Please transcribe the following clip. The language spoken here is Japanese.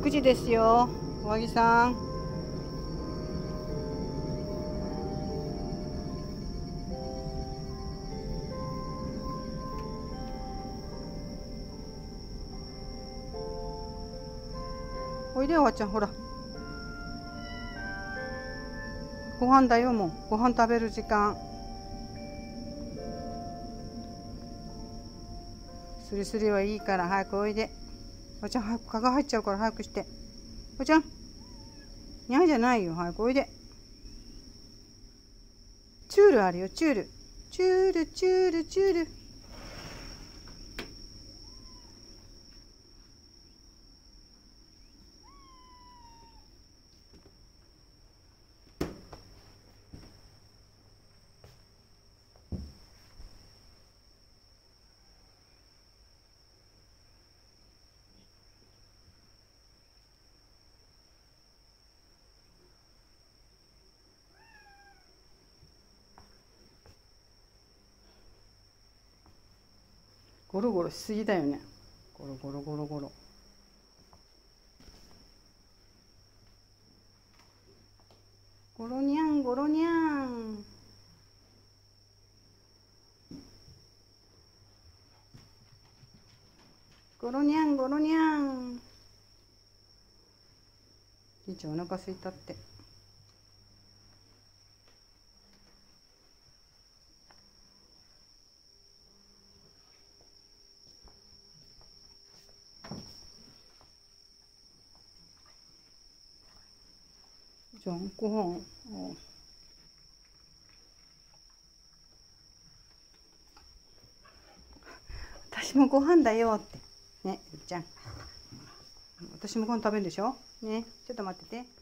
6時ですよ。おぎさん。おいでおばちゃんほら。ご飯だよもう。ご飯食べる時間。スリスリはいいから早くおいで。おばちゃん早く蚊が入っちゃうから早くして。おばちゃんにゃんじゃないよ。早くおいで。チュールあるよチュール。チュールチュールチュール。ゴロゴロしすぎだよね。ゴロゴロゴロゴロ。ゴロニャンゴロニャン。ゴロニャンゴロニャン。じいちゃんお腹すいたって。じゃあご飯。私もご飯だよって。ねゆっちゃん。私もご飯食べるでしょ？ねちょっと待ってて。